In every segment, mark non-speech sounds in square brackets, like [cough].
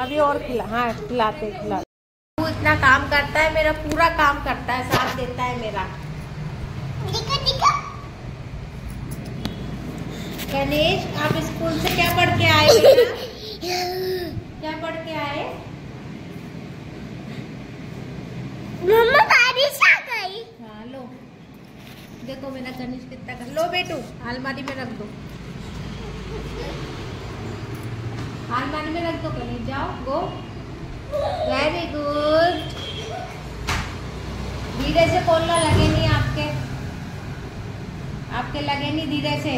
अभी और खिला हाँ खिलाते खिलाते। वो इतना काम करता है मेरा पूरा काम करता है साथ देता है मेरा। गणेश आप स्कूल से क्या पढ़ के आए क्या पढ़ के आए? मम्मा बारिश आ गई। हाँ लो। देखो मेरा गणेश कितना कर लो बेटू अलमारी में रख दो। अलमारी में रख दो गणेश जाओ गो वेरी गुड धीरे से खोलना लगे नहीं आपके। आपके लगे नहीं धीरे से।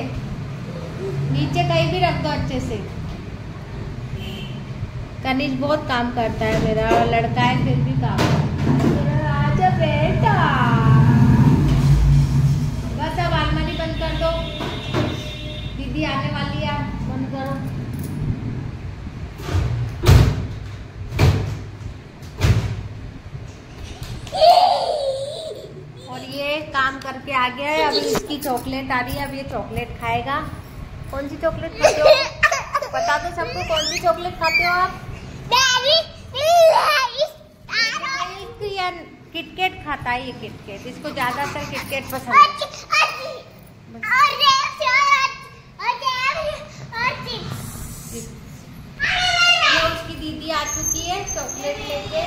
नीचे कहीं भी रख दो अच्छे से। कनिज बहुत काम करता है मेरा लड़का है फिर भी काम राजा बेटा। बस अब अलमारी बंद कर दो। दीदी आने वाली है, बंद करो। आ गया है अभी इसकी चॉकलेट आ रही है अब ये चॉकलेट खाएगा। कौन सी चॉकलेट खाते हो? बता दो सबको कौन सी चॉकलेट खाते हो आप? किटकेट खाता है ये किटकेट इसको ज़्यादातर किटकेट पसंद है ये उसकी दीदी आ चुकी है चॉकलेट लेके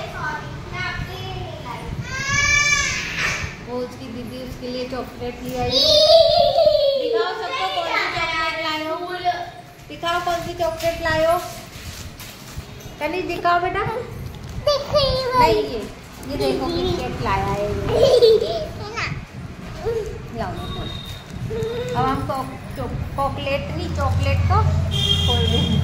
वो उसकी दीदी उसके लिए चॉकलेट ले आई दिखाओ [laughs] सबको कौन सी चॉकलेट लाए हो। दिखाओ कौन सी चॉकलेट लाए हो। कनी दिखाओ बेटा। नहीं ये ये देखो किटकेट लाया है [laughs] लाओ अब हम चॉकलेट नहीं चॉकलेट को खोल देंगे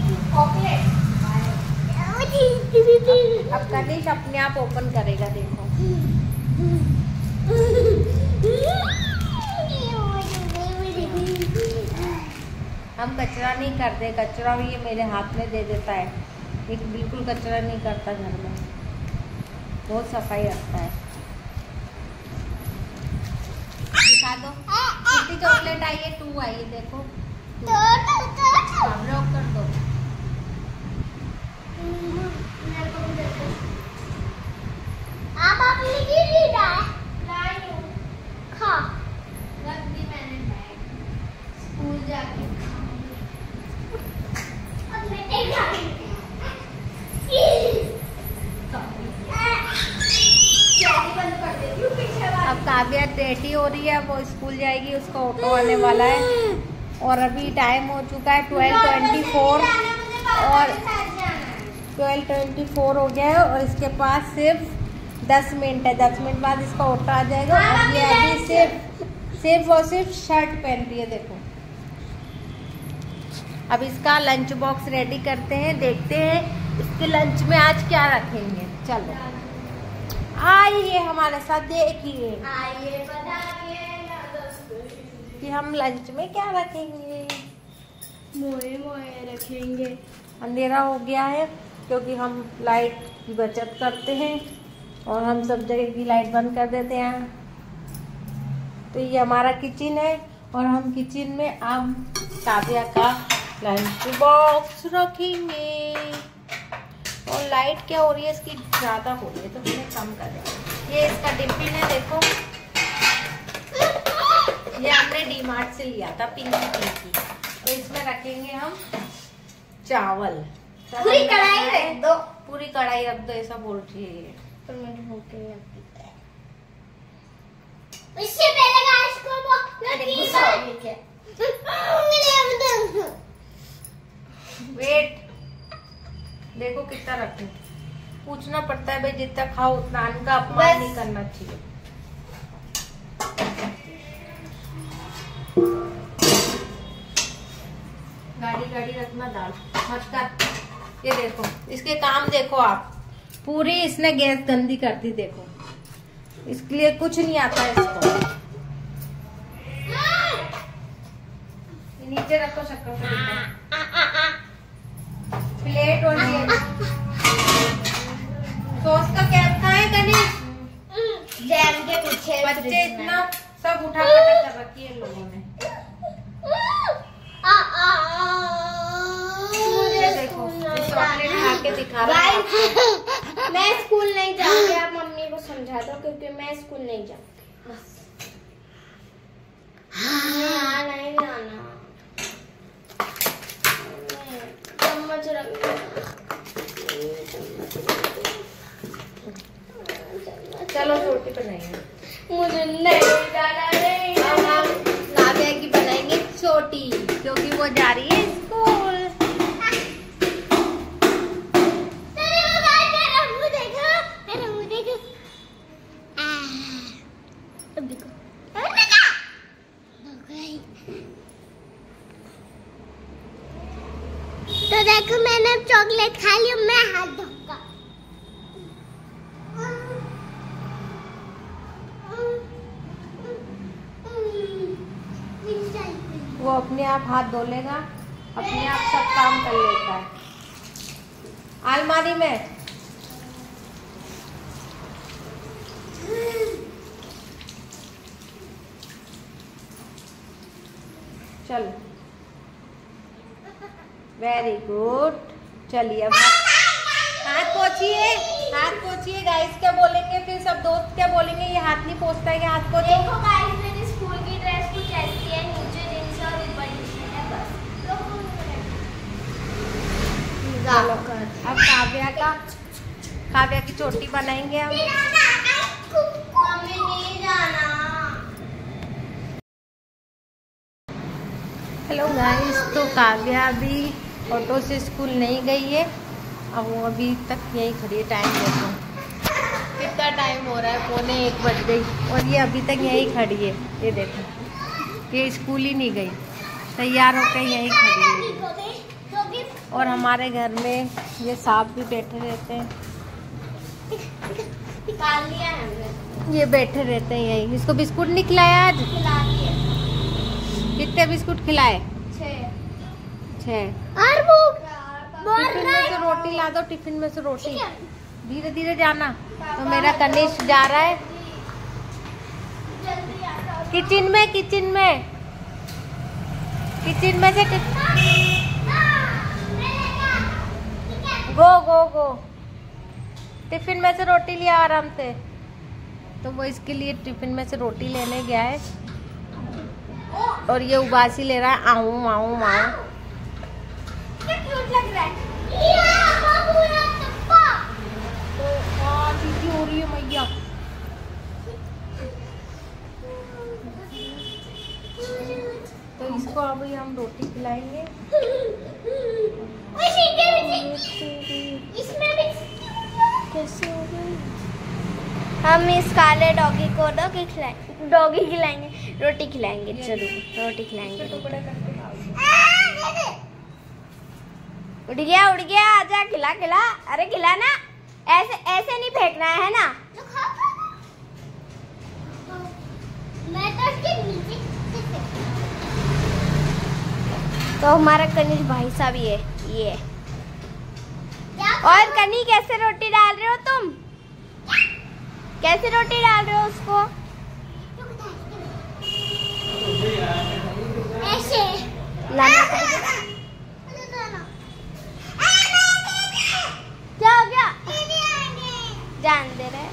अब कनिश अपने आप ओपन करेगा देखो। [laughs] हम कचरा नहीं करते, कचरा भी ये मेरे हाथ में दे देता है। ये बिल्कुल कचरा नहीं करता घर में। बहुत सफ़ाई रखता है। दिखा दो। कितनी चॉकलेट आई है? टू आई है, देखो। ब्लॉक कर दो। खा। रख दी मैंने बैग स्कूल जाके अब मैं एक खा अब टेटी हो रही है वो स्कूल जाएगी उसका ऑटो आने वाला है। और अभी टाइम हो चुका है ट्वेल्व ट्वेंटी फोर और ट्वेल्व ट्वेंटी फोर हो गया है और इसके पास सिर्फ़ दस मिनट है। दस मिनट बाद इसका ऑटो आ जाएगा। और ये अभी सिर्फ़ सिर्फ़ और सिर्फ़ शर्ट पहन रही है देखो। अब इसका लंच बॉक्स रेडी करते हैं देखते हैं इसके लंच में आज क्या रखेंगे। चलो। आइए हमारे साथ देखिए। आइए कि हम लंच में क्या रखेंगे? मोए मोए रखेंगे। अंधेरा हो गया है क्योंकि हम लाइट की बचत करते हैं और हम सब जगह की लाइट बंद कर देते हैं। तो ये हमारा किचन है और हम किचन में अब काव्या का लंच बॉक्स रखेंगे। और लाइट क्या हो रही है? इसकी ज़्यादा हो रही है तो थोड़ा कम करें ये इसका टिफ़िन है देखो। ये हमने डी मार्ट से लिया था पिंकी पिंकी तो इसमें रखेंगे हम चावल। पूरी कढ़ाई रख दो। पूरी कढ़ाई रख दो ऐसा बोल रही है ये। पर मुझे भूख नहीं लगती। इससे पहले गाइस को वो गुस्सा हो [laughs] देखो कितना रखे। पूछना पड़ता है भाई जितना खाओ उतना अन्न का अपमान नहीं करना चाहिए। गाड़ी गाड़ी रखना दाल मत कर। ये देखो इसके काम देखो आप। पूरी इसने गैस गंदी कर दी देखो। इसके लिए कुछ नहीं आता है इसको। नीचे रखो शक्कर प्लेट और ये सॉस का क्या है गणेश जैम के पीछे बच्चे इतना सब उठा कर रखी है लोगों ने। मैं स्कूल नहीं जाऊँगी आप मम्मी को समझा दो क्योंकि मैं स्कूल नहीं जाऊँगी। बस। हाँ नहीं जाना। चम्मच रख चलो छोटी बनाएँगे मुझे नहीं जाना नहीं हम काव्या की बनाएँगे छोटी क्योंकि वो जा रही है स्कूल तेरे वो गाय मेरा मुँह देखो मेरा मुँह देखो आह, अब देखो अब देखो हो गई। तो देखो मैंने चॉकलेट खा ली मैं हाथ धोऊँगा। वो अपने आप हाथ धो लेगा, अपने आप सब काम कर लेता है। अलमारी में। चलो। वेरी गुड चलिए अब हाथ पोछिए हाथ पोछिए गाइस क्या बोलेंगे? फिर सब दोस्त क्या बोलेंगे? ये हाथ नहीं पोछता है हाथ पोछो। देखो गाइस मेरी स्कूल की ड्रेस कुछ ऐसी है नीचे जींस और ऊपर टी-शर्ट है बस। चलो अब काव्या का काव्या की चोटी बनाएँगे हम। नहीं जाना। हेलो गाइस तो काव्या अभी ऑटो से स्कूल नहीं गई है। अब वो अभी तक यही खड़ी है टाइम देखो कितना टाइम हो रहा है? पौने एक बज गई। और ये अभी तक यही खड़ी है। ये देखो ये स्कूल ही नहीं गई। तैयार होकर यही खड़ी है। और हमारे घर में ये सांप भी बैठे रहते हैं। लिया ये बैठे रहते हैं यही। इसको बिस्कुट नहीं खिलाया आज? कितने बिस्कुट खिलाए? छः और वो टिफ़िन में से रोटी ला दो टिफ़िन में से रोटी। धीरे धीरे जाना। तो मेरा कनिष्क जा रहा है। किचन में किचन में। किचन में से गो गो गो। टिफ़िन में से रोटी लिया आराम से। तो वो इसके लिए टिफ़िन में से रोटी लेने गया है। और ये उबासी ले रहा है। आऊँ आऊँ आऊँ। कितना क्यूट लग रहा है? ये पूरा टप्पा तो हाँ चीजी हो रही है मैया? तो इसको अभी हम रोटी खिलाएँगे। ओए सीटे में इसमें भी कैसे हो गई? हम इस काले डॉगी को डॉगी खिलाएँगे डॉगी खिलाएँगे। रोटी खिलाएँगे ज़रूर रोटी खिलाएँगे। उड़ गया उड़ गया आजा खिला खिला। अरे खिला ना। ऐसे ऐसे नहीं फेंकना है है ना? मैं तो उसके नीचे तो हमारा कनिज भाई साहब ये ये। और कनी कैसे रोटी डाल रहे हो तुम? कैसे रोटी डाल रहे हो उसको? ऐसे लाना क्या हो गया जान दे रहा है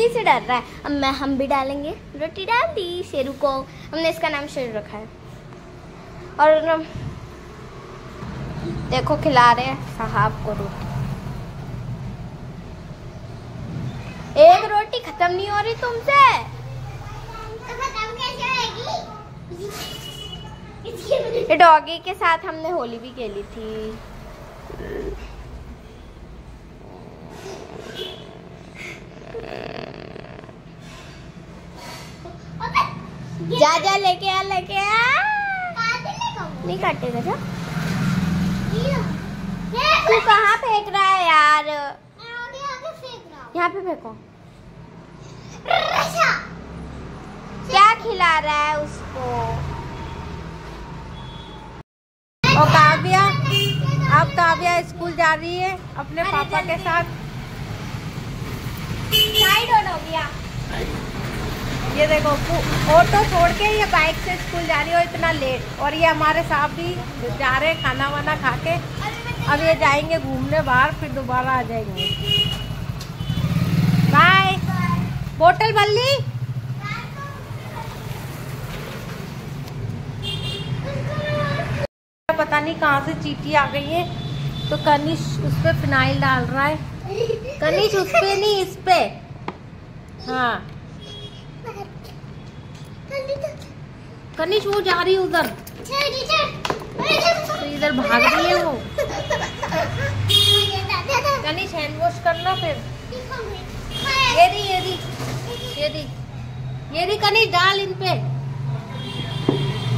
चीटी से डर रहा है। अब मैं हम भी डालेंगे। रोटी डाल दी शेरू को हमने इसका नाम शेरू रखा है। और देखो खिला रहे हैं। साहब को रोटी। एक रोटी खत्म नहीं हो रही तुमसे। ये डॉगी के साथ हमने होली भी खेली थी। जा जा लेके आ लेके आ। नहीं काटेगा जा तू कहाँ फेंक रहा है यार? यहाँ पे फेंको। क्या खिला रहा है उसको? और काव्या अब काव्या स्कूल जा रही है अपने पापा के साथ। साइड हो गया। ये देखो ऑटो छोड़ के ये बाइक से स्कूल जा रही हो इतना लेट और ये हमारे साथ भी जा रहे खाना वाना खा के। अब ये जाएँगे घूमने बाहर, फिर दोबारा आ जाएँगे। बाय बोतल बल्ली। पता नहीं कहाँ से चीटी आ गई है। तो कनिश उस पे फिनाइल डाल रहा है। कनिश उस पे नहीं, इस पे। हाँ। कनिश वो जा रही उधर। तो इधर भाग रही है वो। कनिश हैंड वॉश करना फिर। ये दी ये दी ये दी। ये दी कनिश डाल इन पे।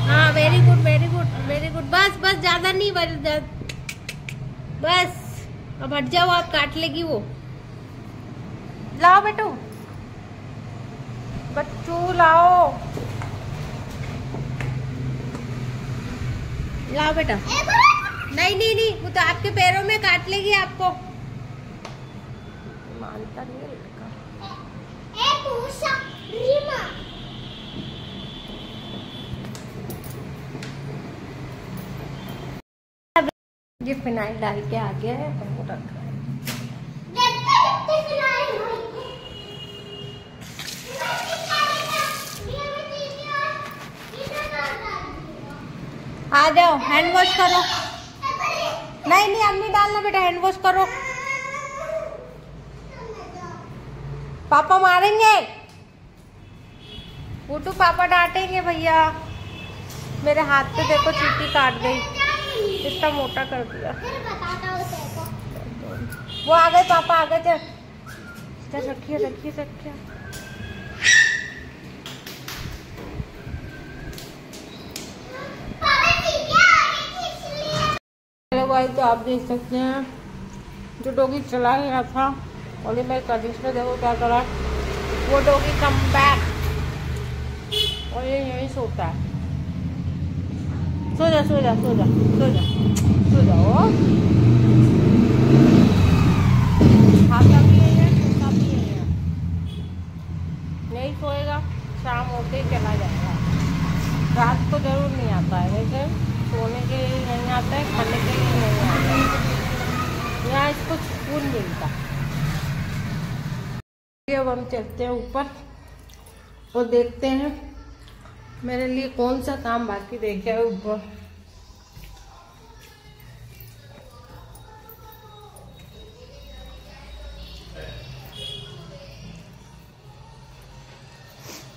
हाँ very good very good very good बस बस, ज़्यादा नहीं बस। अब हट जाओ आप काट लेगी वो। लाओ बेटू। बच्चू, लाओ। लाओ बेटा। नहीं नहीं नहीं वो तो आपके पैरों में काट लेगी आपको। मानता नहीं लड़का। ये फिनाइल डाल के आ गया है तो वो रख रहा है आ जाओ हैंड वॉश करो। नहीं नहीं अब नहीं डालना बेटा हैंड वॉश करो। पापा मारेंगे। वो तो पापा डांटेंगे भैया। मेरे हाथ पे देखो, चीटी काट गई। इतना मोटा कर दिया। वो आ गए, पापा आ गए। चल, रखिए रखिए रखिए हेलो भाई तो आप देख सकते हैं। जो डोगी चला गया था, और ये मेरे कंडीशनर देखो क्या करा। वो डॉगी कम बैक और ये यहीं सोता है। सो जा सो जा सो जा सो जा, सो नहीं सोएगा, शाम होते चला जाएगा। रात को ज़रूर नहीं आता है, वैसे। सोने के लिए नहीं आता है, खाने के लिए नहीं आता है। यहाँ इसको सुकून मिलता अब हम चलते हैं ऊपर और देखते हैं मेरे लिए कौन सा काम बाकी गया है ऊपर।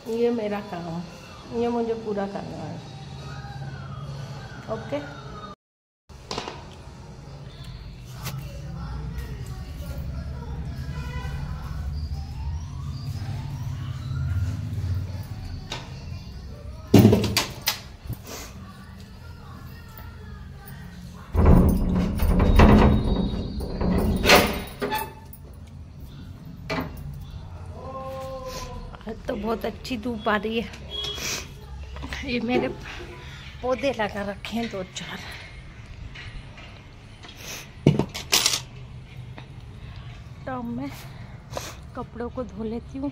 ये मेरा काम है। ये मुझे पूरा करना है। ओके तो बहुत अच्छी धूप आ रही है। ये मेरे पौधे लगा रखे हैं दो चार। टब में कपड़ों को धो लेती हूँ।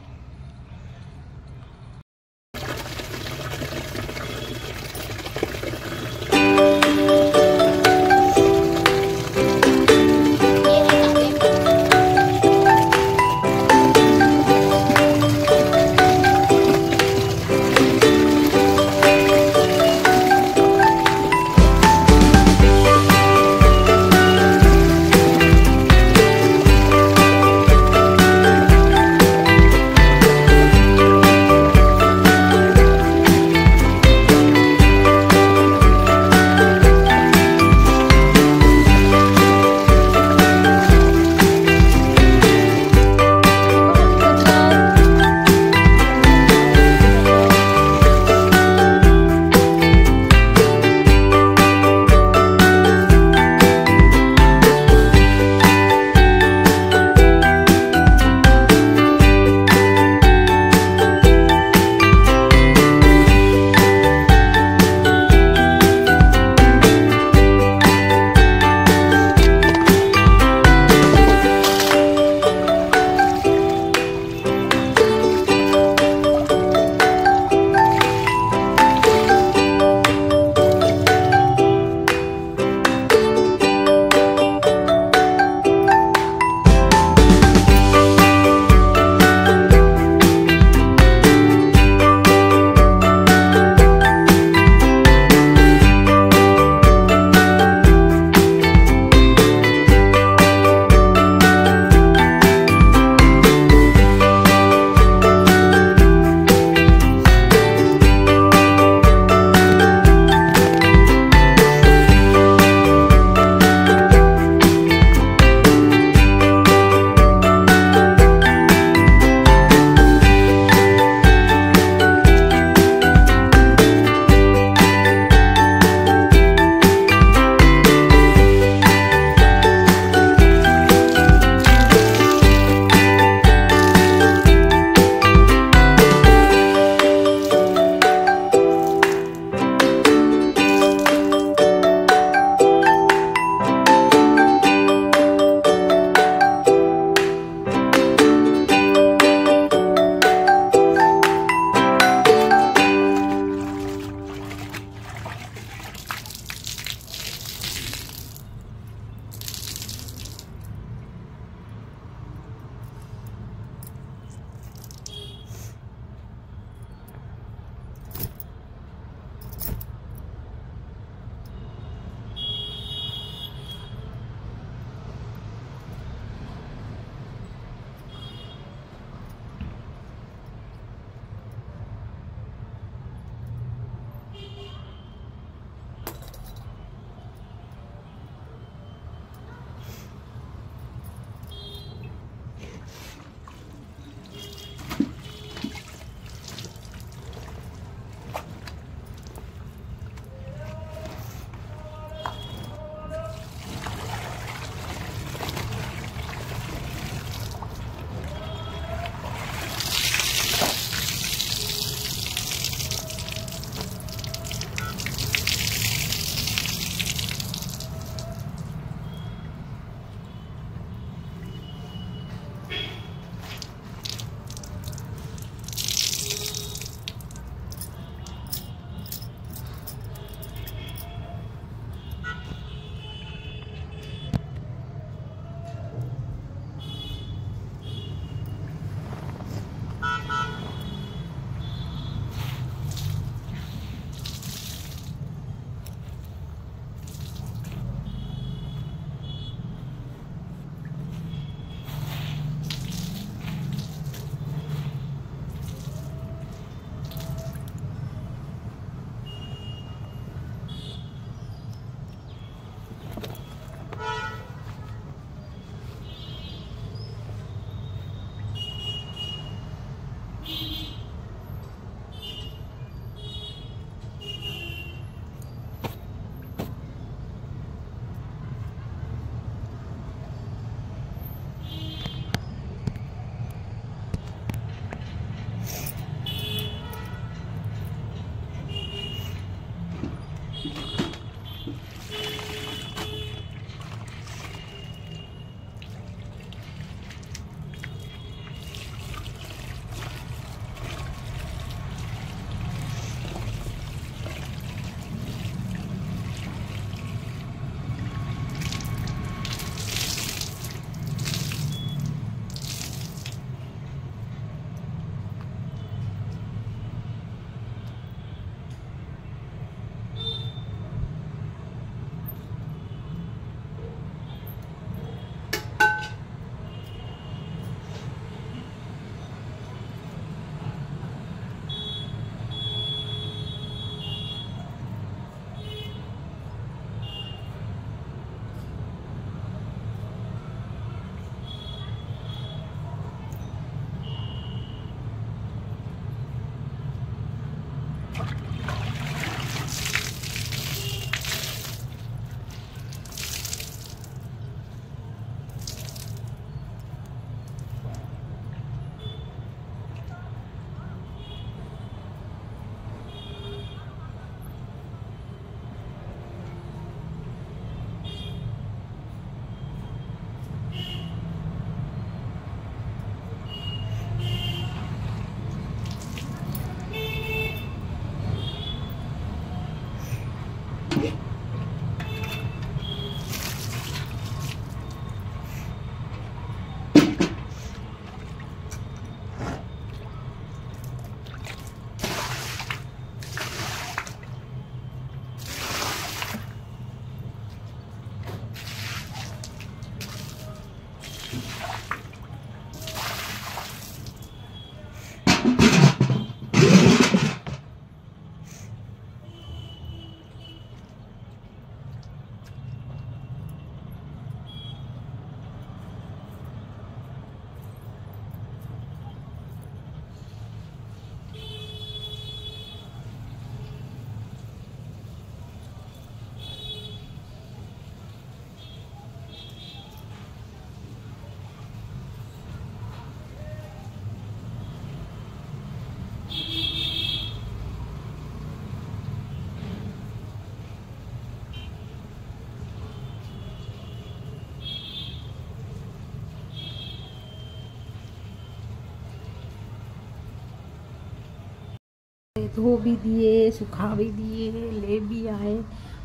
धो भी दिए, सुखा भी दिए, ले भी आए।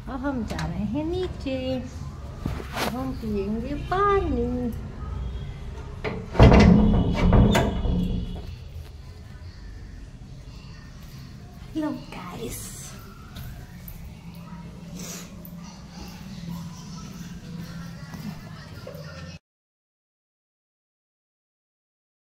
अब हम जा रहे हैं नीचे। अब हम पियेंगे पानी।